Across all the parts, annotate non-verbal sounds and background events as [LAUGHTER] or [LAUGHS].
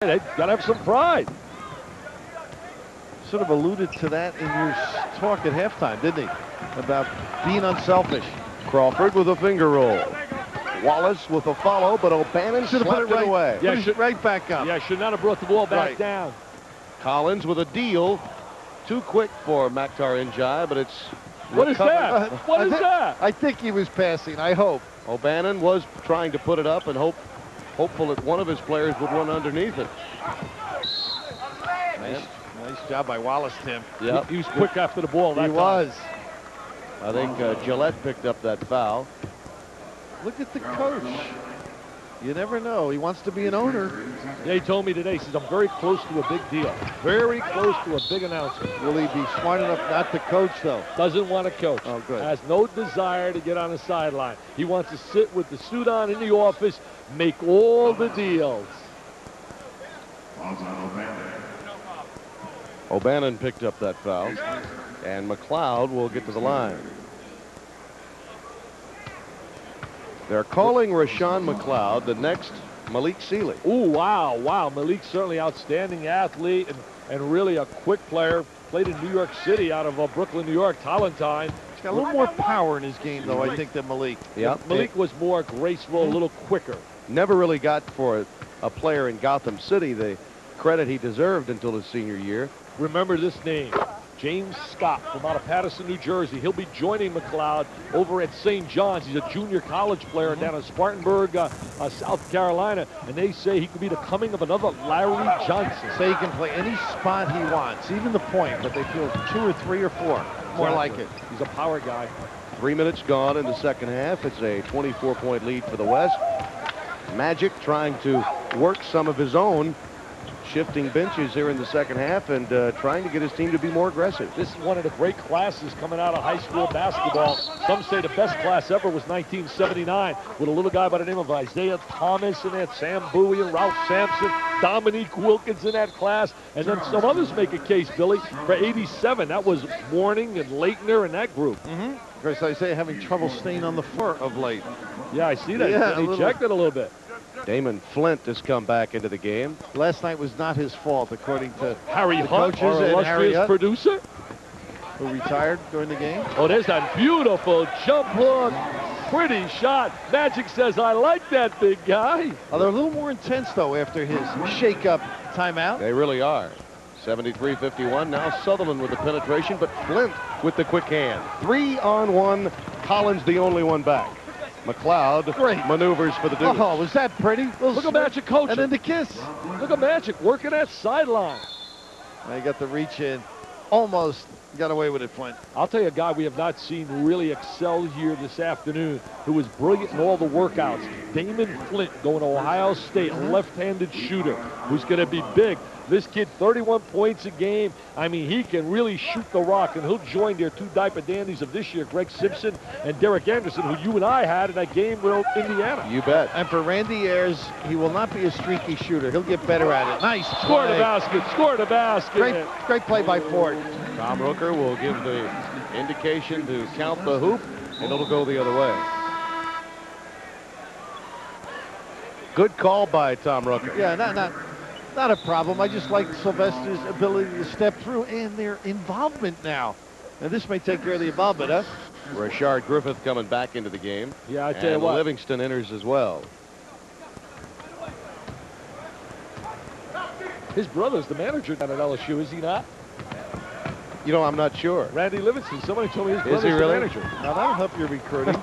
They got to have some pride. Sort of alluded to that in your talk at halftime, didn't he? About being unselfish. Crawford with a finger roll. Wallace with a follow, but O'Bannon Should have put it right, away. Yeah, put it should- right back up. Yeah, should not have brought the ball back Right. down. Collins with a deal. Too quick for Makhtar N'Diaye, but it's What is that? What [LAUGHS] is that? I think he was passing. I hope. O'Bannon was trying to put it up and hope, hopeful that one of his players would run underneath it. Nice, nice job by Wallace, Tim. Yeah, He was quick after the ball. He time. was. I think uh, Gillette picked up that foul. Look at the coach. You never know. He wants to be an owner. Yeah, he told me today. He says I'm very close to a big deal. Very close to a big announcement. Will he be smart enough not to coach, though? Doesn't want to coach. Oh, good. Has no desire to get on the sideline. He wants to sit with the suit on in the office, make all the deals. O'Bannon picked up that foul, and McLeod will get to the line. They're calling Roshown McLeod the next Malik Sealy. Oh, wow, wow. Malik's certainly outstanding athlete and, and really a quick player. Played in New York City out of uh, Brooklyn, New York, Tolentine. He's got a little more power in his game, though, I think, than Malik. Yeah, Malik was more graceful, a little quicker. never really got for a player in Gotham City the credit he deserved until his senior year. Remember this name, James Scott from out of Paterson, New Jersey. He'll be joining McLeod over at St. John's. He's a junior college player down in Spartanburg, uh, uh, South Carolina, and they say he could be the coming of another Larry Johnson. Say he can play any spot he wants, even the point, but they feel two or three or four. More like it. He's a power guy. Three minutes gone in the second half. It's a 24-point lead for the West. Magic trying to work some of his own, shifting benches here in the second half and uh, trying to get his team to be more aggressive. This is one of the great classes coming out of high school basketball. Some say the best class ever was 1979 with a little guy by the name of Isiah Thomas and that Sam Bowie and Ralph Sampson, Dominique Wilkins in that class. And then some others make a case, Billy, for 87. That was Mourning and Laettner and that group. Of course, Isiah having trouble staying on the floor of late. Yeah, I see that. Yeah, he little- checked it a little bit. Damon Flint has come back into the game. Last night was not his fault, according to Harry The Hunt, our and Harry illustrious producer. who retired during the game. Oh, there's that beautiful jump hook. Pretty shot. Magic says, I like that big guy. Oh, they're a little more intense, though, after his shake-up timeout. They really are. 73-51. Now Sutherland with the penetration, but Flint with the quick hand. Three on one. Collins the only one back. McLeod Great. maneuvers for the deuce. Oh, was that pretty? Little Look at Magic coaching. And then the kiss. Look at Magic working that sideline. You got the reach in. Almost got away with it, Flint. I'll tell you a guy we have not seen really excel here this afternoon who was brilliant in all the workouts. Damon Flint going to Ohio State, left-handed shooter who's going to be big. This kid, 31 points a game. I mean, he can really shoot the rock, and he'll join their two diaper dandies of this year, Greg Simpson and Derek Anderson, who you and I had in that game with Indiana. You bet. And for Randy Ayers, he will not be a streaky shooter. He'll get better at it. Nice. Scored a play. basket, scored a basket. Great, great play by Ford. Tom Rooker will give the indication to count the hoop, and it'll go the other way. Good call by Tom Rooker. Yeah, not not not a problem. I just like Sylvester's ability to step through and their involvement now. And this may take care of the involvement, huh? Rashard Griffith coming back into the game. Yeah, I tell you and what. Livingston enters as well. His brother's the manager down at LSU, is he not? You know, I'm not sure. Randy Livingston. Somebody told me his Is brother's he really? the manager. Now that'll help your recruiting. [LAUGHS] Will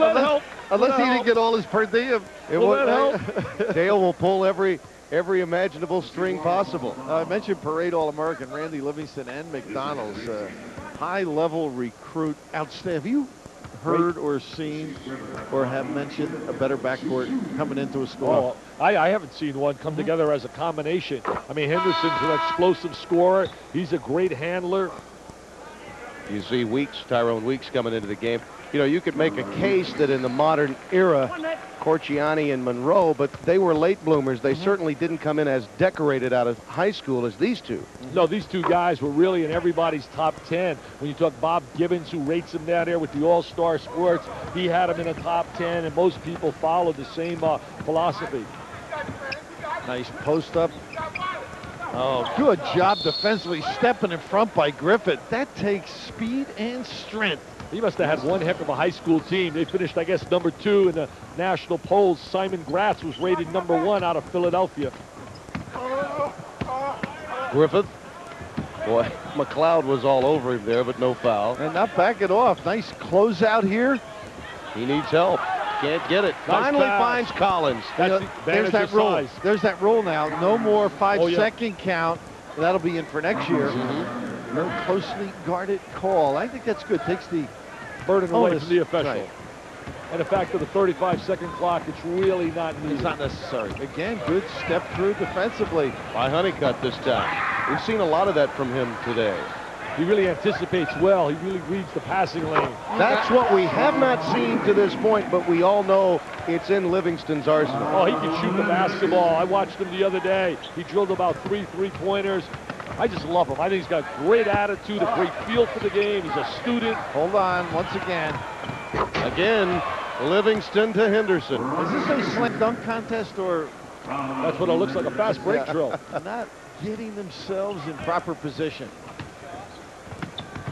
that help? Unless he that didn't get all his per diem. It Will will- that [LAUGHS] Dale will pull every every imaginable string possible. Uh, I mentioned Parade All-American Randy Livingston and McDonald's. Uh, high-level recruit. Outstanding. Have you heard or seen or have mentioned a better backcourt coming into a school? Oh, I, I haven't seen one come together as a combination. I mean, Henderson's an explosive scorer. He's a great handler. You see Weeks, Tyrone Weeks coming into the game. You know, you could make a case that in the modern era, Corchiani and Monroe, but they were late bloomers. They certainly didn't come in as decorated out of high school as these two. No, these two guys were really in everybody's top 10. When you talk Bob Gibbons, who rates him down there with the All-Star Sports, he had him in the top 10, and most people followed the same uh, philosophy. Nice post up. Oh, good job defensively stepping in front by Griffith. That takes speed and strength. He must have had one heck of a high school team. They finished, I guess, number two in the national polls. Simon Gratz was rated number one out of Philadelphia. Griffith. Boy, McLeod was all over him there, but no foul. And not back it off. Nice closeout here. He needs help. Can't get it. Nice Finally pass. finds Collins. That's You know, there's that of rule. size. There's that rule now. No more five Oh, yeah. count. That'll be in for next year. Mm-hmm. No closely guarded call. I think that's good. Takes the Burden away onus. from the official. Right. And the fact of the 35 second clock, it's really not needed. It's not necessary. Again, good step through defensively. By Honeycutt this time. We've seen a lot of that from him today. He really anticipates well. He really reads the passing lane. That's what we have not seen to this point, but we all know it's in Livingston's arsenal. Oh, he can shoot the basketball. I watched him the other day. He drilled about three three-pointers. I just love him. I think he's got great attitude, a great feel for the game. He's a student. Hold on once again. Again, Livingston to Henderson. Is this a slam dunk contest or That's what it looks like, a fast break Yeah. drill. [LAUGHS] not getting themselves in proper position?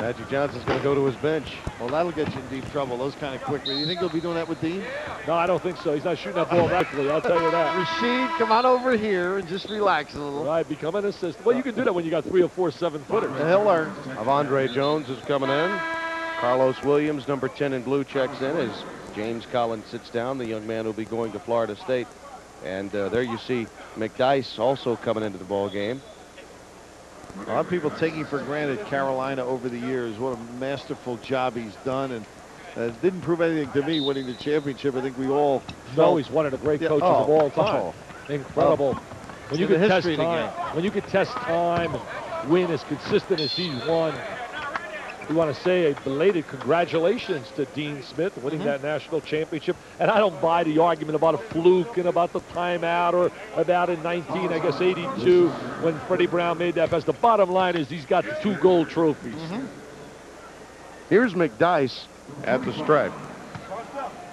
Magic Johnson's going to go to his bench. Well, that'll get you in deep trouble. Those kind of quickly. You think he'll be doing that with Dean? No, I don't think so. He's not shooting that ball that quickly, I'll tell you that. Rashid, come on over here and just relax a little. Right, become an assistant. Well, you can do that when you got three or four seven-footers. He'll learn. Of Andre Jones is coming in. Carlos Williams, number 10 in blue, checks in as James Collins sits down. The young man will be going to Florida State. And uh, there you see McDyess also coming into the ball game. A lot of people taking for granted Carolina over the years. What a masterful job he's done. And uh, it didn't prove anything to me winning the championship. I think we all No, felt he's one of the great Yeah, coaches oh, of all time. oh. Incredible. When you can test history of the time, when you can test time and win as consistent as he's won, we want to say a belated congratulations to Dean Smith winning Mm-hmm. that national championship. And I don't buy the argument about a fluke and about the timeout or about in 19, I guess 82, when Freddie Brown made that pass. The bottom line is he's got the two gold trophies. Mm-hmm. Here's McDyess at the stripe.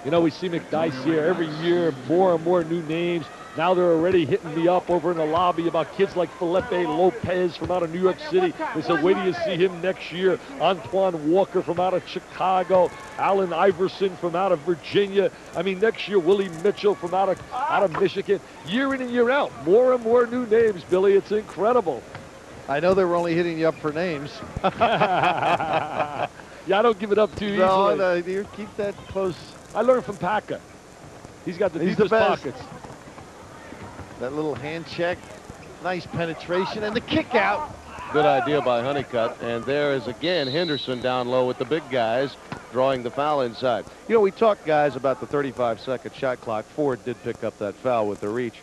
You know, we see McDyess here every year, more and more new names. Now they're already hitting me up over in the lobby about kids like Felipe Lopez from out of New York City. They said, wait till you see him next year. Antoine Walker from out of Chicago. Allen Iverson from out of Virginia. I mean, next year, Willie Mitchell from out of, out of Michigan. Year in and year out, more and more new names, Billy. It's incredible. I know they were only hitting you up for names. [LAUGHS] [LAUGHS] yeah, I don't give it up too No, easily. no, you keep that close. I learned from Packer. He's got the He's deepest best. pockets. That little hand check. Nice penetration and the kick out. Good idea by Honeycutt. And there is again Henderson down low with the big guys drawing the foul inside. You know, we talked, guys, about the 35-second shot clock. Ford did pick up that foul with the reach.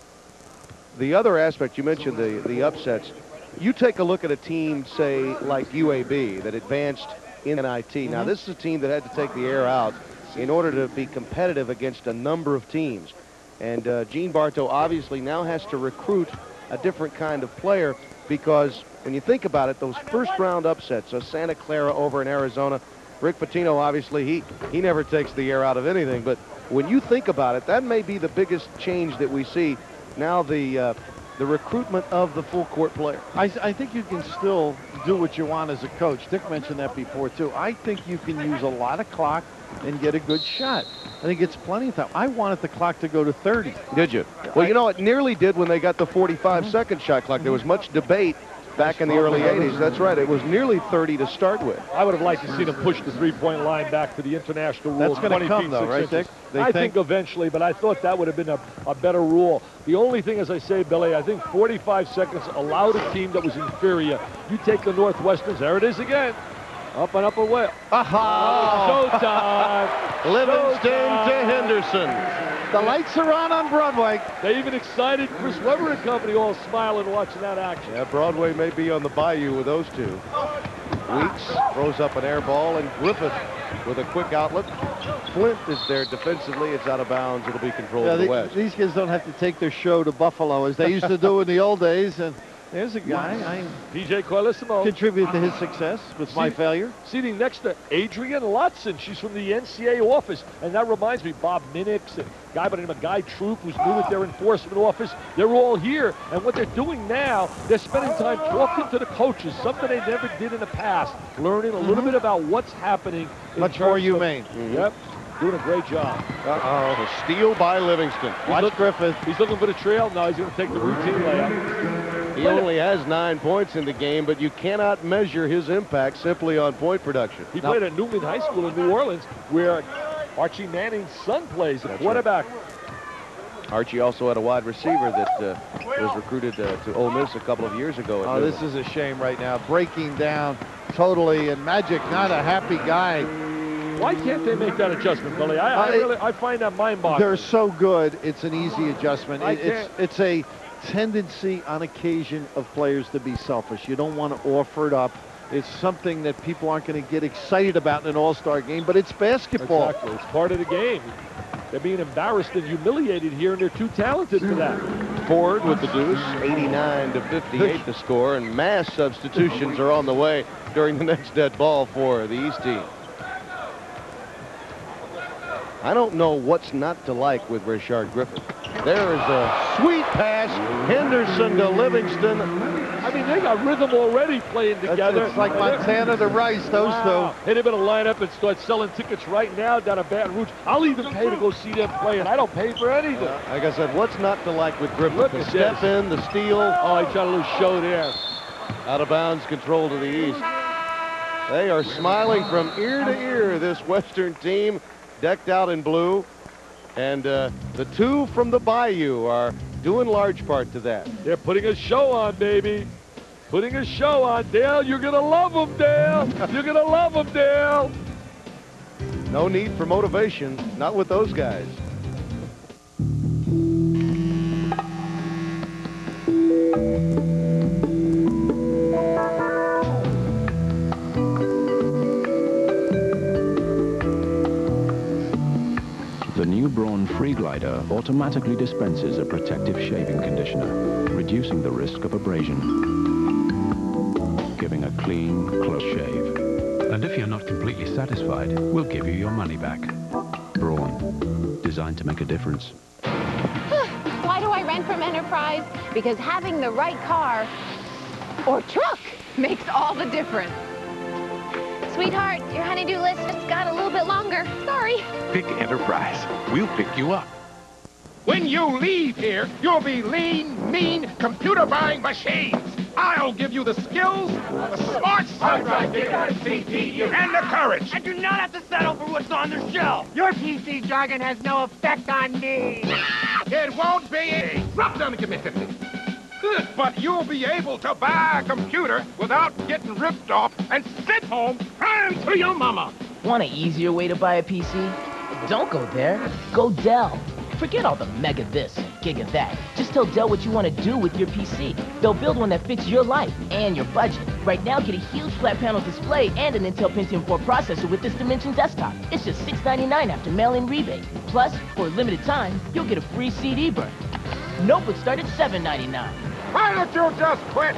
The other aspect, you mentioned the, the upsets. You take a look at a team, say, like UAB, that advanced in NIT. Now, mm-hmm. this is a team that had to take the air out in order to be competitive against a number of teams. And uh, Gene Bartow obviously now has to recruit a different kind of player because when you think about it, those first round upsets, uh, Santa Clara over in Arizona, Rick Pitino, obviously, he, he never takes the air out of anything. But when you think about it, that may be the biggest change that we see now the, uh, the recruitment of the full court player. I, I think you can still do what you want as a coach. Dick mentioned that before, too. I think you can use a lot of clock and get a good shot. I think it's plenty of time. I wanted the clock to go to 30. Did you? Well, you know, it nearly did when they got the 45-second mm-hmm. shot clock. There was much debate back in the early 80s. That's right. It was nearly 30 to start with. I would have liked to see them push the three-point line back to the international rule. That's gonna come, feet, though, six right. Dick? They I think- think eventually, but I thought that would have been a, a better rule. The only thing, as I say, Billy, I think 45 seconds allowed a team that was inferior. You take the Northwesterns, there it is again. Up and up and away. Aha! Oh, showtime. Livingston Showtime. to Henderson. The lights are on on Broadway. They even excited Chris Webber and company all smiling watching that action. Yeah, Broadway may be on the bayou with those two. Weeks throws up an air ball, and Griffith with a quick outlet. Flint is there defensively. It's out of bounds. It'll be controlled Yeah, the the- west. these kids don't have to take their show to Buffalo as they used to do in the old days. And There's a guy I PJ Carlesimo. contributed to his success with my failure. Sitting next to Adrian Lotson. She's from the NCA office. And that reminds me, Bob Minnix and a guy by the name of Guy Troop, who's new at their enforcement office. They're all here. And what they're doing now, they're spending time talking to the coaches, something they never did in the past, learning a little mm-hmm. bit about what's happening. in Much more terms of- humane. Mm-hmm. Yep. Doing a great job. Uh-oh. A steal by Livingston. Watch look- Griffith. He's looking for the trail. Now he's going to take the routine layup. He only has nine points in the game, but you cannot measure his impact simply on point production. He Now- played at Newman High School in New Orleans, where Archie Manning's son plays, the That's quarterback. Archie also had a wide receiver that uh, was recruited uh, to Ole Miss a couple of years ago. at Oh, this is a shame right now. Breaking down totally, and Magic not a happy guy. Why can't they make that adjustment, Billy? I, I I- really, I find that mind-boggling. They're so good, it's an easy adjustment. It- it's, it's a tendency on occasion of players to be selfish. You don't want to offer it up. It's something that people aren't going to get excited about in an all-star game, but it's basketball. Exactly. It's part of the game. They're being embarrassed and humiliated here, and they're too talented for that. Ford with the deuce, 89 to 58 the score, and mass substitutions are on the way during the next dead ball for the East team. I don't know what's not to like with Richard Griffith. There is a sweet pass, Henderson to Livingston. I mean, they got rhythm already playing together. it's like Montana to Rice, those Wow. Hey, they better line up and start selling tickets right now down at Baton Rouge. I'll even pay to go see them play, and I don't pay for anything. Uh, like I said, what's not to like with Griffith? Look the step this. in, the steal, Oh, he tried a little show there. out of bounds control to the east. They are smiling from ear to ear, this Western team, decked out in blue. And uh, the two from the Bayou are doing large part to that. They're putting a show on, baby. Putting a show on. Dale, you're going to love them, Dale. You're going to love them, Dale. No need for motivation, not with those guys. Braun Free Glider automatically dispenses a protective shaving conditioner, reducing the risk of abrasion, giving a clean, close shave. And if you're not completely satisfied, we'll give you your money back. Braun, designed to make a difference. [SIGHS] Why do I rent from Enterprise? Because having the right car or truck makes all the difference. Sweetheart, your honeydew list just got a little bit longer. Sorry. Pick Enterprise. We'll pick you up. When you leave here, you'll be lean, mean, computer buying machines. I'll give you the skills, the smarts, and the courage. I do not have to settle for what's on the shelf. Your PC jargon has no effect on me. It won't be. Drop down and give me 50. But you'll be able to buy a computer without getting ripped off and sit home crying to your mama. Want an easier way to buy a PC? Don't go there. Go Dell. Forget all the mega this and giga that. Just tell Dell what you want to do with your PC. They'll build one that fits your life and your budget. Right now, get a huge flat panel display and an Intel Pentium 4 processor with this Dimension desktop. It's just 699 after mail-in rebate. Plus, for a limited time, you'll get a free CD burn. Notebooks start at $799. Why don't you just quit?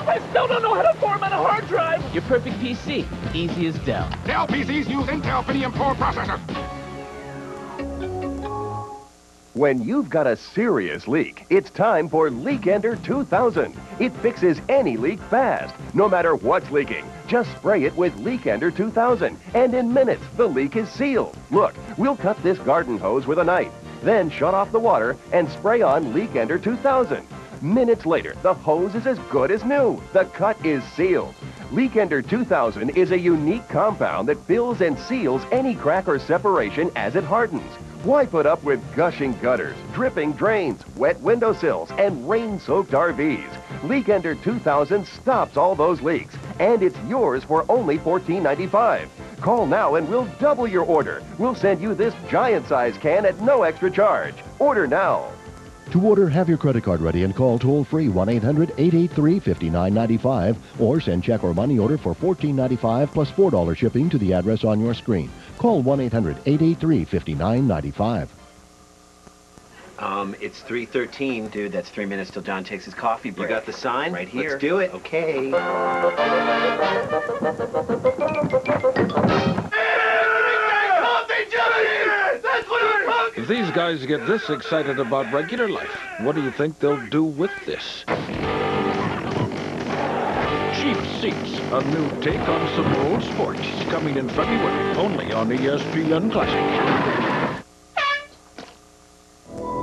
I still don't know how to format a hard drive. Your perfect PC, easy as Dell. Dell PCs use Intel Pentium 4 processor. When you've got a serious leak, it's time for LeakEnder 2000. It fixes any leak fast, no matter what's leaking. Just spray it with LeakEnder 2000, and in minutes, the leak is sealed. Look, we'll cut this garden hose with a knife, then shut off the water and spray on LeakEnder 2000. Minutes later, the hose is as good as new. The cut is sealed. Leak Ender 2000 is a unique compound that fills and seals any crack or separation as it hardens. Why put up with gushing gutters, dripping drains, wet windowsills, and rain-soaked RVs? Leak Ender 2000 stops all those leaks, and it's yours for only $14.95. Call now and we'll double your order. We'll send you this giant size can at no extra charge. Order now. To order, have your credit card ready and call toll-free 1-800-883-5995 or send check or money order for $14.95 plus $4 shipping to the address on your screen. Call 1-800-883-5995. Um, it's 3.13. Dude, that's three minutes till John takes his coffee break. You got the sign? Right here. Let's do it. Okay. If these guys get this excited about regular life, what do you think they'll do with this? Cheap Seats, a new take on some old sports, coming in February, only on ESPN Classic.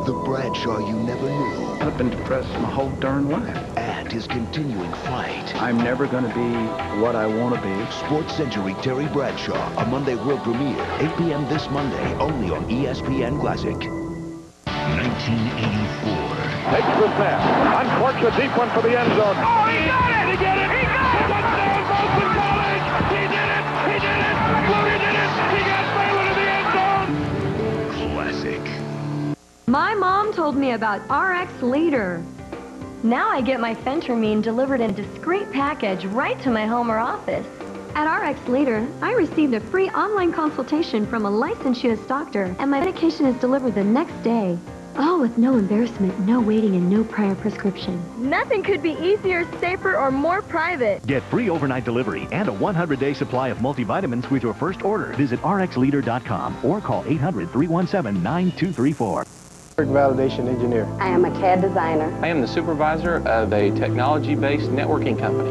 The Bradshaw you never knew. I've been depressed my whole darn life. And his continuing fight. I'm never going to be what I want to be. Sports Century Terry Bradshaw, a Monday world premiere, 8 p.m. this Monday, only on E ESPN Classic. 1984. Takes the snap. Uncorks a deep one for the end zone. Oh, he got it! He got it! He got it! Touchdown, Boston College! He did it! He did it! Flutie did it! He got Baylor to the end zone! Classic. My mom told me about RX Leader. Now I get my phentermine delivered in a discreet package right to my home or office. At RX Leader, I received a free online consultation from a licensed U.S. doctor, and my medication is delivered the next day. All with no embarrassment, no waiting, and no prior prescription. Nothing could be easier, safer, or more private. Get free overnight delivery and a 100-day supply of multivitamins with your first order. Visit rxleader.com or call 800-317-9234. Validation engineer. I am a CAD designer. I am the supervisor of a technology-based networking company.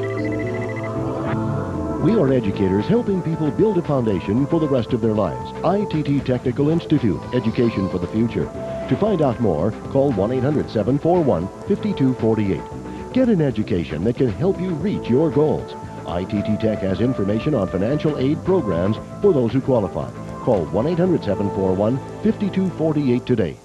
We are educators helping people build a foundation for the rest of their lives. ITT Technical Institute, education for the future. To find out more, call 1-800-741-5248. Get an education that can help you reach your goals. ITT Tech has information on financial aid programs for those who qualify. Call 1-800-741-5248 today.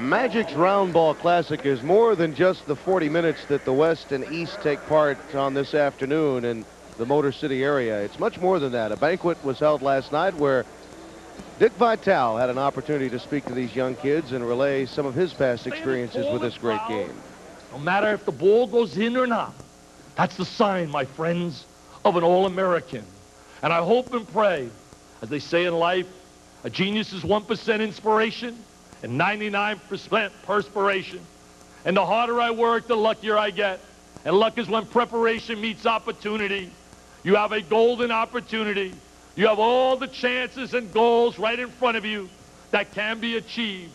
Magic's Round Ball Classic is more than just the 40 minutes that the West and East take part on this afternoon in the Motor City area. It's much more than that. A banquet was held last night where Dick Vitale had an opportunity to speak to these young kids and relay some of his past experiences with this great game. No matter if the ball goes in or not, that's the sign, my friends, of an All-American. And I hope and pray, as they say in life, a genius is 1% inspiration and 99% perspiration. And the harder I work, the luckier I get. And luck is when preparation meets opportunity. You have a golden opportunity. You have all the chances and goals right in front of you that can be achieved.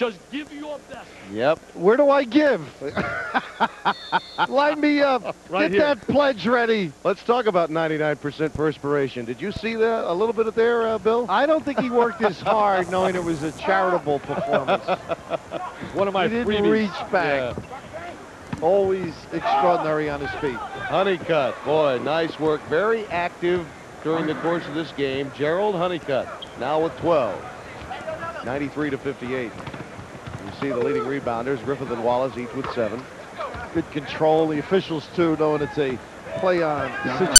Just give your best. Yep. Where do I give? [LAUGHS] Line me up. [LAUGHS] Right Get here. that pledge ready. Let's talk about 99% perspiration. Did you see that a little bit of there, uh, Bill? I don't think he worked as hard [LAUGHS] knowing it was a charitable performance. One of my he didn't freebies. reach back. Always extraordinary on his feet. Honeycutt, boy, nice work. Very active during the course of this game. Gerald Honeycutt, now with 12. 93 to 58. You see the leading rebounders, Griffith and Wallace, each with seven. Good control. The officials, too, knowing it's a play on situation.